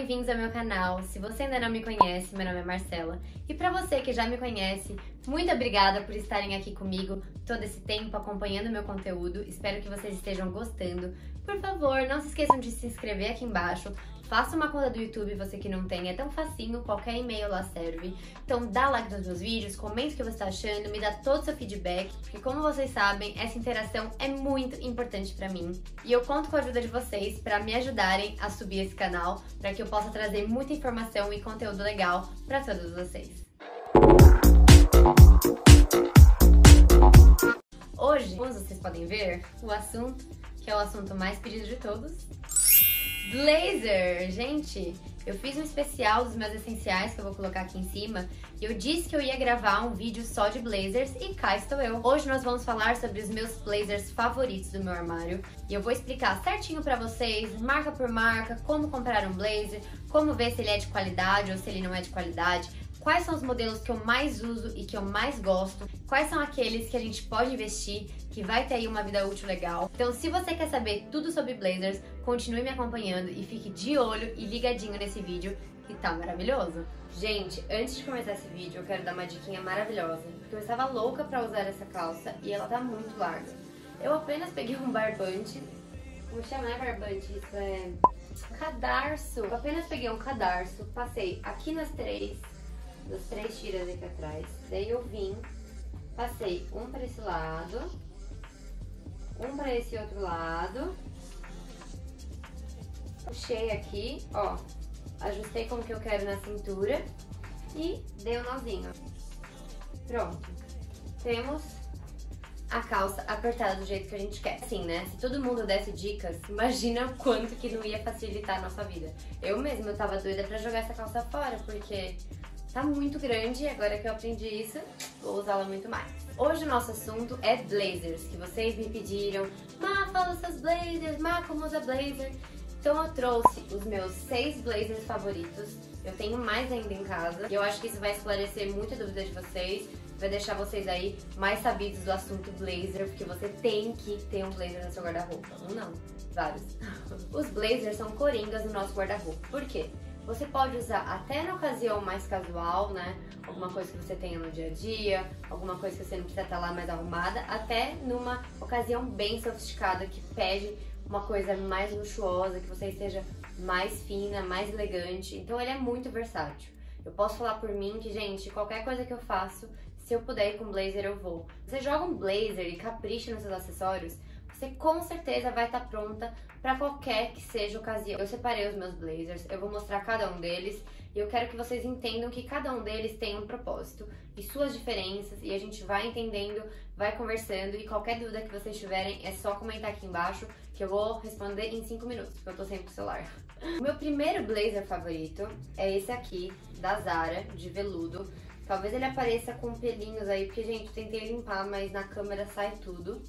bem-vindos ao meu canal. Se você ainda não me conhece, meu nome é Marcela. E para você que já me conhece, muito obrigada por estarem aqui comigo todo esse tempo acompanhando meu conteúdo. Espero que vocês estejam gostando. Por favor, não se esqueçam de se inscrever aqui embaixo, Faça uma conta do YouTube, você que não tem, é tão facinho, qualquer e-mail lá serve. Então dá like nos meus vídeos, comente o que você está achando, me dá todo o seu feedback, porque como vocês sabem, essa interação é muito importante para mim. E eu conto com a ajuda de vocês para me ajudarem a subir esse canal, para que eu possa trazer muita informação e conteúdo legal para todos vocês. Hoje, como vocês podem ver, o assunto, que é o assunto mais pedido de todos, Blazer! Gente, eu fiz um especial dos meus essenciais que eu vou colocar aqui em cima e eu disse que eu ia gravar um vídeo só de blazers e cá estou eu. Hoje nós vamos falar sobre os meus blazers favoritos do meu armário e eu vou explicar certinho pra vocês, marca por marca, como comprar um blazer, como ver se ele é de qualidade ou se ele não é de qualidade, quais são os modelos que eu mais uso e que eu mais gosto, quais são aqueles que a gente pode investir, que vai ter aí uma vida útil legal. Então, se você quer saber tudo sobre blazers, continue me acompanhando e fique de olho e ligadinho nesse vídeo que tá maravilhoso. Gente, antes de começar esse vídeo, eu quero dar uma diquinha maravilhosa, porque eu estava louca pra usar essa calça e ela tá muito larga. Eu apenas peguei um barbante, como chama, né barbante? Isso é cadarço. Eu apenas peguei um cadarço, passei aqui nas três, das três tiras aqui atrás, daí eu vim, passei um para esse lado, um para esse outro lado. Puxei aqui, ó, ajustei como que eu quero na cintura e dei um nozinho. Pronto. Temos a calça apertada do jeito que a gente quer. Assim, né? Se todo mundo desse dicas, imagina o quanto que não ia facilitar a nossa vida. Eu mesma, eu tava doida pra jogar essa calça fora, porque tá muito grande agora que eu aprendi isso, vou usá-la muito mais. Hoje o nosso assunto é blazers, que vocês me pediram. Má, fala seus blazers, Má, como usa blazer? Então eu trouxe os meus seis blazers favoritos. Eu tenho mais ainda em casa. E eu acho que isso vai esclarecer muita dúvida de vocês. Vai deixar vocês aí mais sabidos do assunto blazer, porque você tem que ter um blazer no seu guarda-roupa. Um não, vários. Os blazers são coringas no nosso guarda-roupa. Por quê? Você pode usar até na ocasião mais casual, né? Alguma coisa que você tenha no dia a dia, alguma coisa que você não precisa estar lá mais arrumada, até numa ocasião bem sofisticada que pede uma coisa mais luxuosa, que você esteja mais fina, mais elegante. Então ele é muito versátil. Eu posso falar por mim que, gente, qualquer coisa que eu faço, se eu puder ir com blazer, eu vou. Você joga um blazer e capricha nos seus acessórios, você com certeza vai estar pronta para qualquer que seja ocasião. Eu separei os meus blazers, eu vou mostrar cada um deles e eu quero que vocês entendam que cada um deles tem um propósito e suas diferenças e a gente vai entendendo, vai conversando e qualquer dúvida que vocês tiverem é só comentar aqui embaixo que eu vou responder em 5 minutos, porque eu tô sempre com o celular. O meu primeiro blazer favorito é esse aqui, da Zara, de veludo. Talvez ele apareça com pelinhos aí, porque, gente, tentei limpar, mas na câmera sai tudo.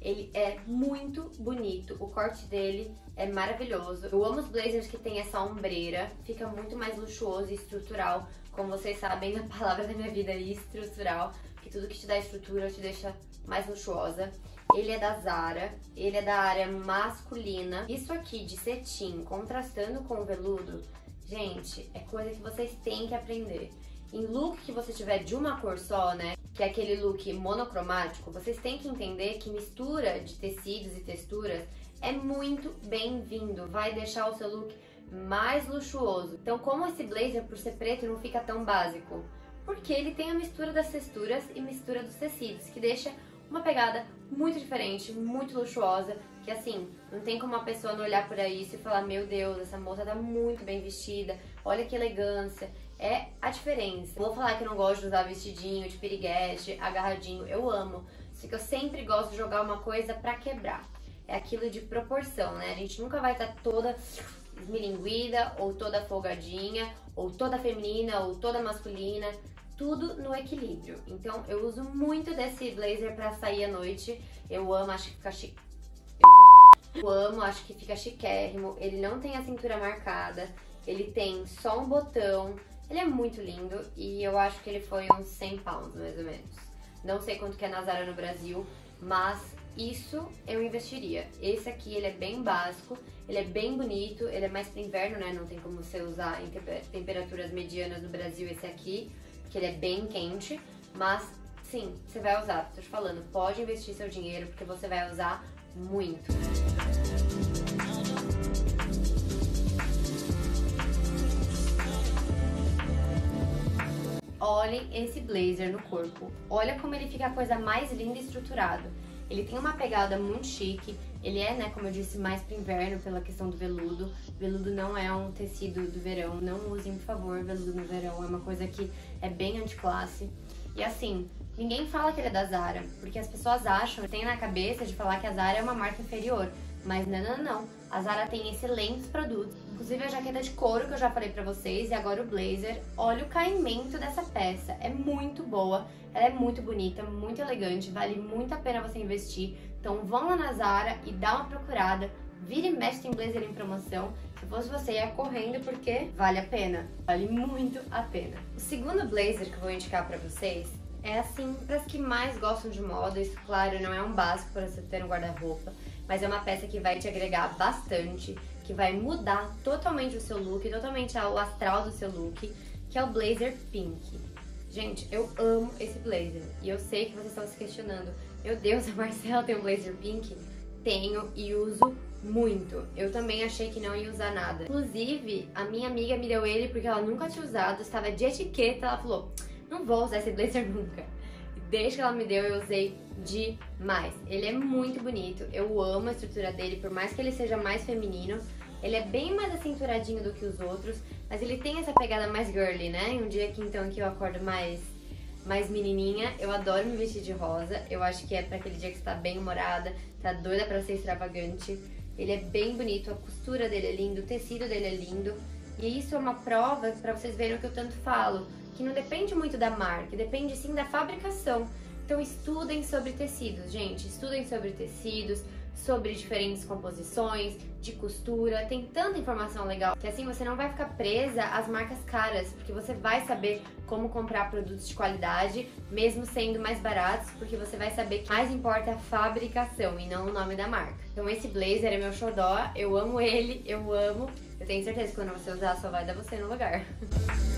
Ele é muito bonito, o corte dele é maravilhoso. Eu amo os blazers que tem essa ombreira, fica muito mais luxuoso e estrutural. Como vocês sabem, a palavra da minha vida é estrutural, que tudo que te dá estrutura te deixa mais luxuosa. Ele é da Zara, ele é da área masculina. Isso aqui de cetim, contrastando com o veludo, gente, é coisa que vocês têm que aprender. Em look que você tiver de uma cor só, né? Que é aquele look monocromático, vocês têm que entender que mistura de tecidos e texturas é muito bem-vindo, vai deixar o seu look mais luxuoso. Então, como esse blazer, por ser preto, não fica tão básico? Porque ele tem a mistura das texturas e mistura dos tecidos, que deixa uma pegada muito diferente, muito luxuosa, que assim, não tem como uma pessoa não olhar por isso e falar, meu Deus, essa moça tá muito bem vestida, olha que elegância é a diferença. Vou falar que não gosto de usar vestidinho, de piriguete, agarradinho, eu amo. Só que eu sempre gosto de jogar uma coisa pra quebrar. É aquilo de proporção, né? A gente nunca vai estar toda esmilinguida, ou toda folgadinha, ou toda feminina, ou toda masculina. Tudo no equilíbrio. Então eu uso muito desse blazer pra sair à noite. Eu amo, acho que fica chique. Eu amo, acho que fica chiquérrimo. Ele não tem a cintura marcada. Ele tem só um botão. Ele é muito lindo e eu acho que ele foi uns 100 pounds, mais ou menos. Não sei quanto que é na Zara no Brasil, mas isso eu investiria. Esse aqui, ele é bem básico, ele é bem bonito, ele é mais para inverno, né? Não tem como você usar em temperaturas medianas no Brasil esse aqui, que ele é bem quente, mas sim, você vai usar. Tô te falando, pode investir seu dinheiro porque você vai usar muito. Olhem esse blazer no corpo. Olha como ele fica a coisa mais linda e estruturado. Ele tem uma pegada muito chique. Ele é, né, como eu disse, mais pro inverno pela questão do veludo. Veludo não é um tecido do verão. Não usem, por favor, veludo no verão. É uma coisa que é bem anticlasse. E assim, ninguém fala que ele é da Zara, porque as pessoas acham, tem na cabeça de falar que a Zara é uma marca inferior. Mas não, não, não. A Zara tem excelentes produtos. Inclusive a jaqueta de couro que eu já falei pra vocês e agora o blazer. Olha o caimento dessa peça. É muito boa, ela é muito bonita, muito elegante, vale muito a pena você investir. Então vão lá na Zara e dá uma procurada. Vira e mexe tem blazer em promoção. Se fosse você, ia correndo porque vale a pena. Vale muito a pena. O segundo blazer que eu vou indicar pra vocês é assim, para as que mais gostam de moda. Isso, claro, não é um básico para você ter um guarda-roupa mas é uma peça que vai te agregar bastante, que vai mudar totalmente o seu look, totalmente o astral do seu look, que é o blazer pink. Gente, eu amo esse blazer e eu sei que vocês estão se questionando, meu Deus, a Marcela tem um blazer pink? Tenho e uso muito. Eu também achei que não ia usar nada. Inclusive, a minha amiga me deu ele porque ela nunca tinha usado, estava de etiqueta, ela falou, não vou usar esse blazer nunca. Desde que ela me deu, eu usei demais. Ele é muito bonito, eu amo a estrutura dele, por mais que ele seja mais feminino. Ele é bem mais acinturadinho do que os outros, mas ele tem essa pegada mais girly, né? Um dia que então que eu acordo mais mais menininha, eu adoro me vestir de rosa. Eu acho que é para aquele dia que você tá bem humorada, tá doida para ser extravagante. Ele é bem bonito, a costura dele é lindo, o tecido dele é lindo. E isso é uma prova para vocês verem o que eu tanto falo, que não depende muito da marca, depende sim da fabricação. Então estudem sobre tecidos, gente, estudem sobre tecidos, sobre diferentes composições, de costura, tem tanta informação legal que assim você não vai ficar presa às marcas caras, porque você vai saber como comprar produtos de qualidade, mesmo sendo mais baratos, porque você vai saber que mais importa a fabricação e não o nome da marca. Então esse blazer é meu xodó, eu amo ele, eu amo. Eu tenho certeza que quando você usar só vai dar você no lugar.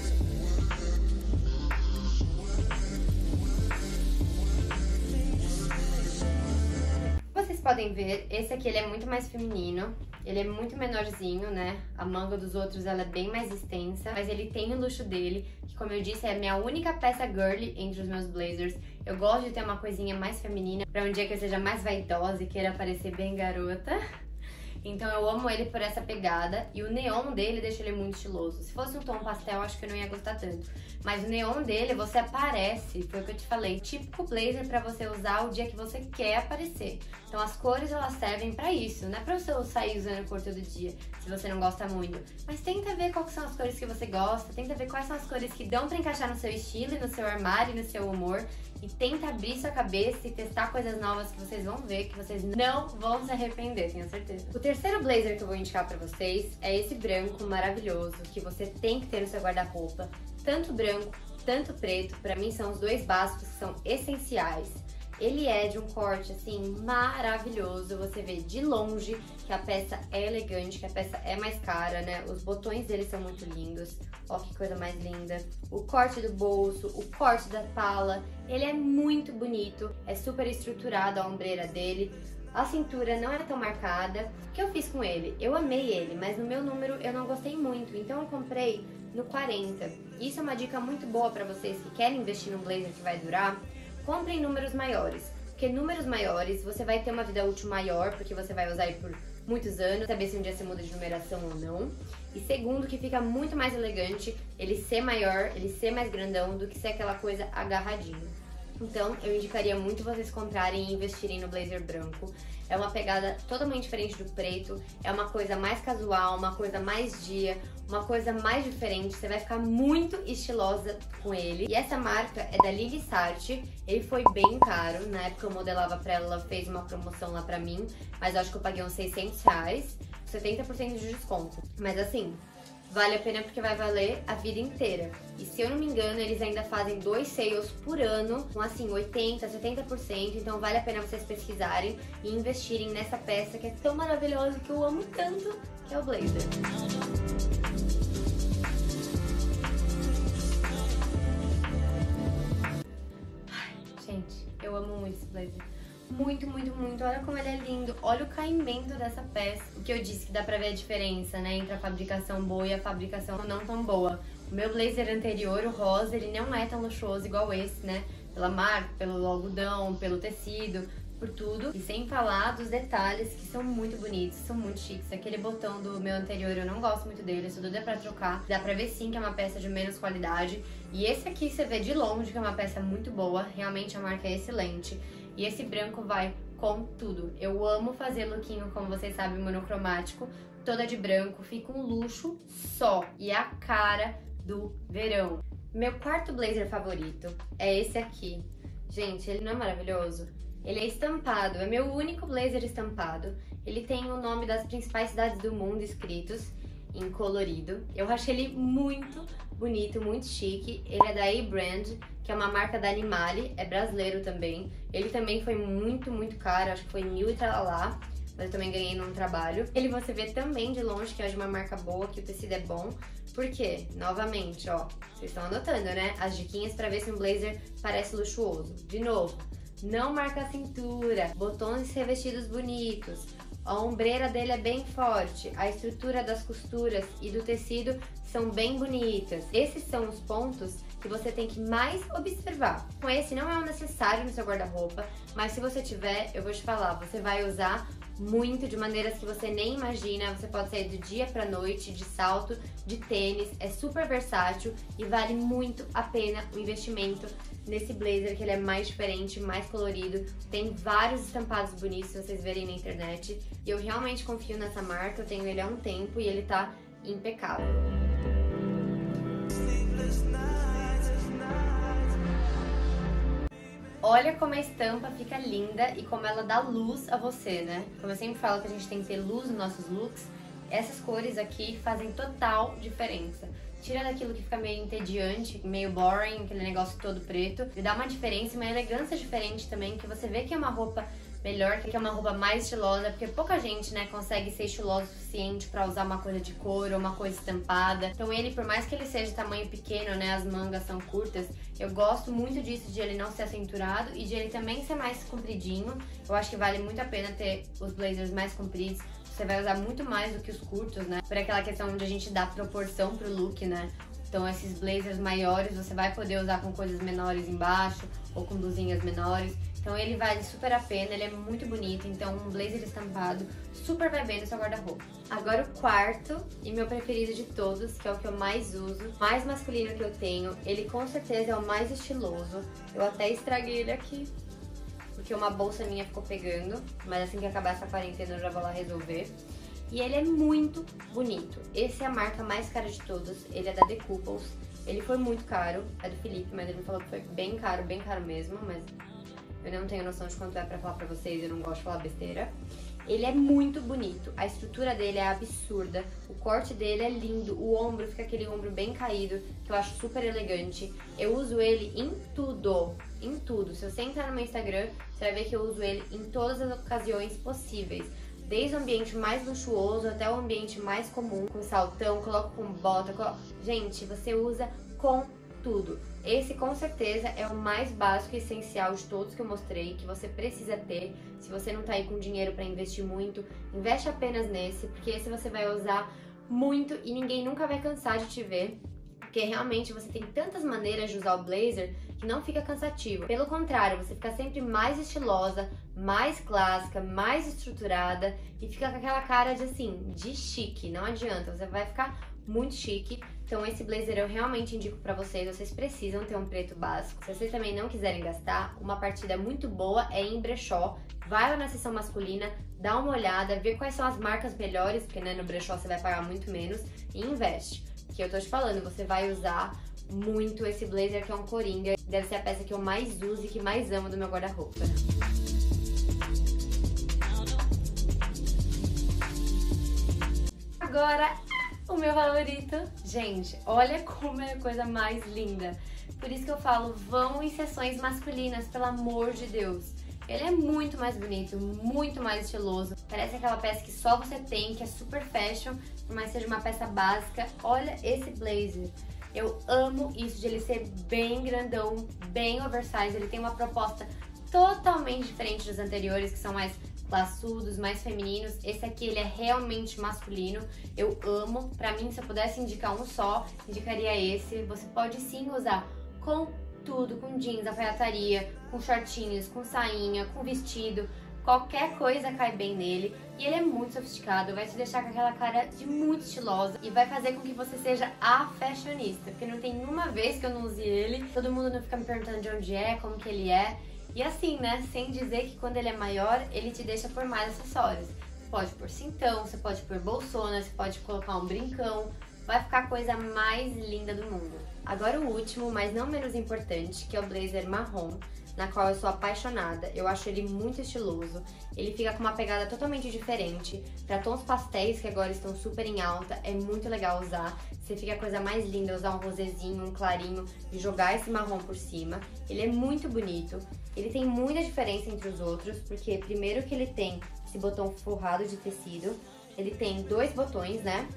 podem ver, esse aqui ele é muito mais feminino. Ele é muito menorzinho, né? A manga dos outros ela é bem mais extensa, mas ele tem o luxo dele, que como eu disse, é a minha única peça girly entre os meus blazers. Eu gosto de ter uma coisinha mais feminina, pra um dia que eu seja mais vaidosa e queira parecer bem garota. Então eu amo ele por essa pegada e o neon dele deixa ele muito estiloso. Se fosse um tom pastel, acho que eu não ia gostar tanto. Mas o neon dele, você aparece, foi o que eu te falei, típico blazer para você usar o dia que você quer aparecer. Então as cores elas servem para isso, não é pra você sair usando cor todo dia, se você não gosta muito. Mas tenta ver quais são as cores que você gosta, tenta ver quais são as cores que dão para encaixar no seu estilo no seu armário no seu humor e tenta abrir sua cabeça e testar coisas novas que vocês vão ver, que vocês não vão se arrepender, tenho certeza. O terceiro blazer que eu vou indicar pra vocês é esse branco maravilhoso que você tem que ter no seu guarda-roupa. Tanto branco, tanto preto, pra mim são os dois básicos que são essenciais. Ele é de um corte, assim, maravilhoso. Você vê de longe que a peça é elegante, que a peça é mais cara, né? Os botões dele são muito lindos. Ó que coisa mais linda. O corte do bolso, o corte da pala. Ele é muito bonito. É super estruturado a ombreira dele. A cintura não é tão marcada. O que eu fiz com ele? Eu amei ele, mas no meu número eu não gostei muito. Então eu comprei no 40. Isso é uma dica muito boa para vocês que querem investir num blazer que vai durar Comprem números maiores, porque números maiores você vai ter uma vida útil maior, porque você vai usar por muitos anos, saber se um dia você muda de numeração ou não. E segundo, que fica muito mais elegante ele ser maior, ele ser mais grandão do que ser aquela coisa agarradinha. Então, eu indicaria muito vocês comprarem e investirem no blazer branco. É uma pegada totalmente diferente do preto, é uma coisa mais casual, uma coisa mais dia, uma coisa mais diferente. Você vai ficar muito estilosa com ele. E essa marca é da Lily Sarte. Ele foi bem caro, na época eu modelava pra ela, ela fez uma promoção lá pra mim, mas eu acho que eu paguei uns 600 reais, 70% de desconto. Mas assim, vale a pena porque vai valer a vida inteira. E se eu não me engano, eles ainda fazem dois sales por ano, com assim 80, 70%, então vale a pena vocês pesquisarem e investirem nessa peça que é tão maravilhosa que eu amo tanto, que é o blazer. Ai, gente, eu amo muito esse blazer muito, muito, muito. Olha como ele é lindo. Olha o caimento dessa peça. O que eu disse que dá pra ver a diferença, né? Entre a fabricação boa e a fabricação não tão boa. O meu blazer anterior, o rosa, ele não é tão luxuoso igual esse, né? Pela marca, pelo algodão, pelo tecido, por tudo. E sem falar dos detalhes que são muito bonitos, são muito chiques. Aquele botão do meu anterior eu não gosto muito dele, isso tudo é pra trocar. Dá pra ver sim que é uma peça de menos qualidade. E esse aqui você vê de longe que é uma peça muito boa, realmente a marca é excelente. E esse branco vai com tudo. Eu amo fazer lookinho, como vocês sabem, monocromático, toda de branco, fica um luxo só. E é a cara do verão. Meu quarto blazer favorito é esse aqui. Gente, ele não é maravilhoso? Ele é estampado, é meu único blazer estampado. Ele tem o nome das principais cidades do mundo escritos em colorido. Eu achei ele muito bonito, muito chique. Ele é da A-Brand, que é uma marca da Animale, é brasileiro também. Ele também foi muito, muito caro, acho que foi mil e lá. Mas eu também ganhei num trabalho. Ele você vê também de longe que é de uma marca boa, que o tecido é bom. Porque, novamente, ó, vocês estão anotando, né? As diquinhas para ver se um blazer parece luxuoso. De novo, não marca a cintura, botões revestidos bonitos, a ombreira dele é bem forte, a estrutura das costuras e do tecido são bem bonitas. Esses são os pontos que você tem que mais observar. Com esse não é um necessário no seu guarda-roupa, mas se você tiver, eu vou te falar, você vai usar muito de maneiras que você nem imagina. Você pode sair do dia pra noite, de salto, de tênis, é super versátil e vale muito a pena o investimento nesse blazer que ele é mais diferente, mais colorido. Tem vários estampados bonitos, se vocês verem na internet. E eu realmente confio nessa marca, eu tenho ele há um tempo e ele tá impecável. Olha como a estampa fica linda e como ela dá luz a você, né? Como eu sempre falo que a gente tem que ter luz nos nossos looks, essas cores aqui fazem total diferença. Tira daquilo que fica meio entediante, meio boring, aquele negócio todo preto, e dá uma diferença, uma elegância diferente também, que você vê que é uma roupa melhor, que é uma roupa mais estilosa, porque pouca gente, né, consegue ser estilosa o suficiente para usar uma coisa de couro ou uma coisa estampada. Então ele, por mais que ele seja tamanho pequeno, né, as mangas são curtas, eu gosto muito disso de ele não ser acinturado e de ele também ser mais compridinho. Eu acho que vale muito a pena ter os blazers mais compridos. Você vai usar muito mais do que os curtos, né? Por aquela questão de a gente dar proporção pro look, né? Então esses blazers maiores você vai poder usar com coisas menores embaixo ou com blusinhas menores. Então ele vale super a pena, ele é muito bonito, então um blazer estampado super vai bem no seu guarda-roupa. Agora o quarto e meu preferido de todos, que é o que eu mais uso, mais masculino que eu tenho, ele com certeza é o mais estiloso. Eu até estraguei ele aqui, porque uma bolsa minha ficou pegando, mas assim que acabar essa quarentena eu já vou lá resolver. E ele é muito bonito. Esse é a marca mais cara de todos, ele é da The Couples. Ele foi muito caro, é do Felipe, mas ele me falou que foi bem caro, bem caro mesmo, mas eu não tenho noção de quanto é pra falar pra vocês, eu não gosto de falar besteira. Ele é muito bonito, a estrutura dele é absurda, o corte dele é lindo, o ombro fica aquele ombro bem caído, que eu acho super elegante. Eu uso ele em tudo, em tudo. Se você entrar no meu Instagram, você vai ver que eu uso ele em todas as ocasiões possíveis. Desde o ambiente mais luxuoso até o ambiente mais comum, com saltão, coloco com bota, coloco... Gente, você usa com tudo. Esse com certeza é o mais básico e essencial de todos que eu mostrei, que você precisa ter. Se você não tá aí com dinheiro para investir muito, investe apenas nesse, porque esse você vai usar muito e ninguém nunca vai cansar de te ver. Porque realmente você tem tantas maneiras de usar o blazer que não fica cansativo. Pelo contrário, você fica sempre mais estilosa, mais clássica, mais estruturada e fica com aquela cara de assim, de chique. Não adianta, você vai ficar muito chique. Então esse blazer eu realmente indico para vocês, vocês precisam ter um preto básico. Se vocês também não quiserem gastar, uma partida muito boa é em brechó. Vai lá na seção masculina, dá uma olhada, vê quais são as marcas melhores, porque né, no brechó você vai pagar muito menos e investe. Que eu tô te falando, você vai usar muito esse blazer que é um coringa. Deve ser a peça que eu mais uso e que mais amo do meu guarda-roupa. Agora o meu favorito. Gente, olha como é a coisa mais linda. Por isso que eu falo, vão em sessões masculinas, pelo amor de Deus. Ele é muito mais bonito, muito mais estiloso. Parece aquela peça que só você tem, que é super fashion, mas seja uma peça básica. Olha esse blazer. Eu amo isso de ele ser bem grandão, bem oversized. Ele tem uma proposta totalmente diferente dos anteriores, que são mais classudos, mais femininos. Esse aqui, ele é realmente masculino. Eu amo. Pra mim, se eu pudesse indicar um só, indicaria esse. Você pode sim usar com tudo, com jeans, alfaiataria, com shortinhos, com sainha, com vestido. Qualquer coisa cai bem nele e ele é muito sofisticado, vai te deixar com aquela cara de muito estilosa e vai fazer com que você seja a fashionista, porque não tem uma vez que eu não use ele, todo mundo não fica me perguntando de onde é, como que ele é. E assim, né, sem dizer que quando ele é maior, ele te deixa por mais acessórios. Você pode pôr cintão, você pode pôr bolsona, você pode colocar um brincão, vai ficar a coisa mais linda do mundo. Agora o último, mas não menos importante, que é o blazer marrom, na qual eu sou apaixonada. Eu acho ele muito estiloso. Ele fica com uma pegada totalmente diferente. Para tons pastéis que agora estão super em alta, é muito legal usar. Você fica a coisa mais linda usar um rosezinho, um clarinho e jogar esse marrom por cima. Ele é muito bonito. Ele tem muita diferença entre os outros, porque primeiro que ele tem esse botão forrado de tecido, ele tem dois botões, né?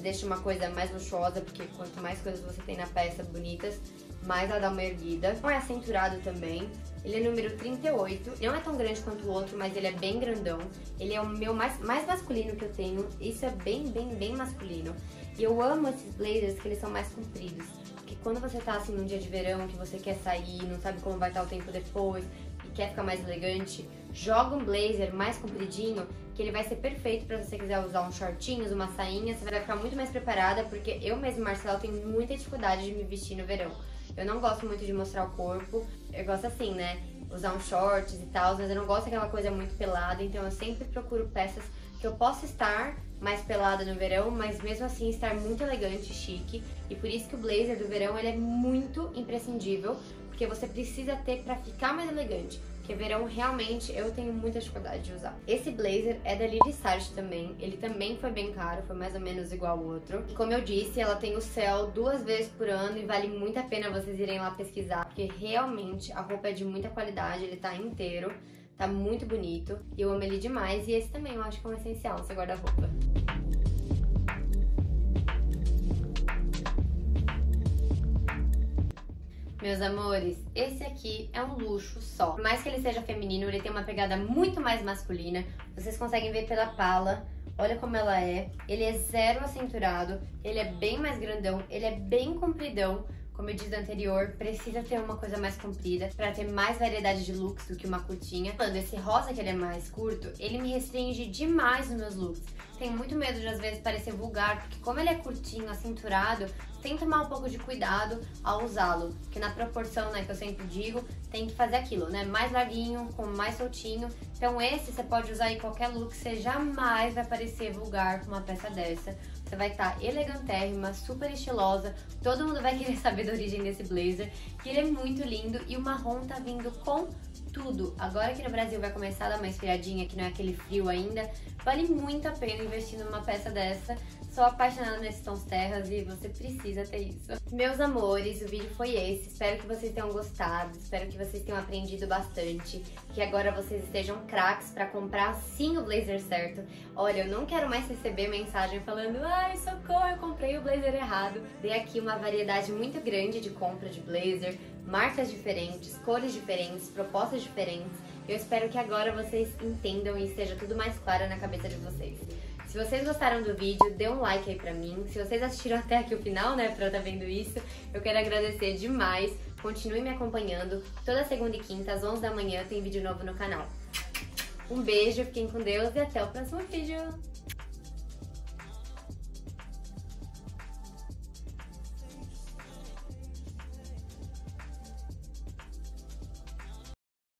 deixa uma coisa mais luxuosa, porque quanto mais coisas você tem na peça bonitas, mais ela dá uma erguida. Não é acinturado também. Ele é número 38, não é tão grande quanto o outro, mas ele é bem grandão. Ele é o meu mais, mais masculino que eu tenho, isso é bem, bem, bem masculino. E eu amo esses blazers que eles são mais compridos. Porque quando você tá assim num dia de verão, que você quer sair, não sabe como vai estar o tempo depois, e quer ficar mais elegante, joga um blazer mais compridinho que ele vai ser perfeito para você quiser usar uns shortinhos, uma sainha, você vai ficar muito mais preparada, porque eu mesmo, Marcela, tenho muita dificuldade de me vestir no verão. Eu não gosto muito de mostrar o corpo, eu gosto assim, né? Usar uns shorts e tal, mas eu não gosto daquela coisa muito pelada, então eu sempre procuro peças que eu possa estar mais pelada no verão, mas mesmo assim estar muito elegante e chique. E por isso que o blazer do verão ele é muito imprescindível, porque você precisa ter para ficar mais elegante porque verão realmente eu tenho muita dificuldade de usar. Esse blazer é da Lily Sarge também, ele também foi bem caro, foi mais ou menos igual ao outro. E como eu disse, ela tem o céu duas vezes por ano e vale muito a pena vocês irem lá pesquisar, porque realmente a roupa é de muita qualidade, ele tá inteiro, tá muito bonito e eu amo ele demais. E esse também eu acho que é um essencial seu guarda-roupa. Meus amores, esse aqui é um luxo só. Por mais que ele seja feminino, ele tem uma pegada muito mais masculina. Vocês conseguem ver pela pala. Olha como ela é. Ele é zero acinturado, ele é bem mais grandão, ele é bem compridão. Como eu disse anterior, precisa ter uma coisa mais comprida para ter mais variedade de looks do que uma curtinha. Quando esse rosa que ele é mais curto, ele me restringe demais nos meus looks. Tenho muito medo de às vezes parecer vulgar, porque como ele é curtinho, acinturado, tem que tomar um pouco de cuidado ao usá-lo, que na proporção, né, que eu sempre digo, tem que fazer aquilo, né, mais larguinho, com mais soltinho. Então esse você pode usar em qualquer look, você jamais vai parecer vulgar com uma peça dessa. Você vai estar tá elegantérrima, super estilosa, todo mundo vai querer saber da origem desse blazer, que ele é muito lindo e o marrom tá vindo com tudo. Agora que no Brasil vai começar a dar uma esfriadinha, que não é aquele frio ainda, vale muito a pena investir numa peça dessa. Sou apaixonada nesses tons terras e você precisa ter isso. Meus amores, o vídeo foi esse. Espero que vocês tenham gostado, espero que vocês tenham aprendido bastante, que agora vocês estejam craques para comprar sim o blazer certo. Olha, eu não quero mais receber mensagem falando ai, socorro, eu comprei o blazer errado. Dei aqui uma variedade muito grande de compra de blazer, marcas diferentes, cores diferentes, propostas diferentes. Eu espero que agora vocês entendam e esteja tudo mais claro na cabeça de vocês. Se vocês gostaram do vídeo, dê um like aí pra mim. Se vocês assistiram até aqui o final, né, pra eu estar tá vendo isso, eu quero agradecer demais. Continue me acompanhando. Toda segunda e quinta, às 11 da manhã, tem vídeo novo no canal. Um beijo, fiquem com Deus e até o próximo vídeo.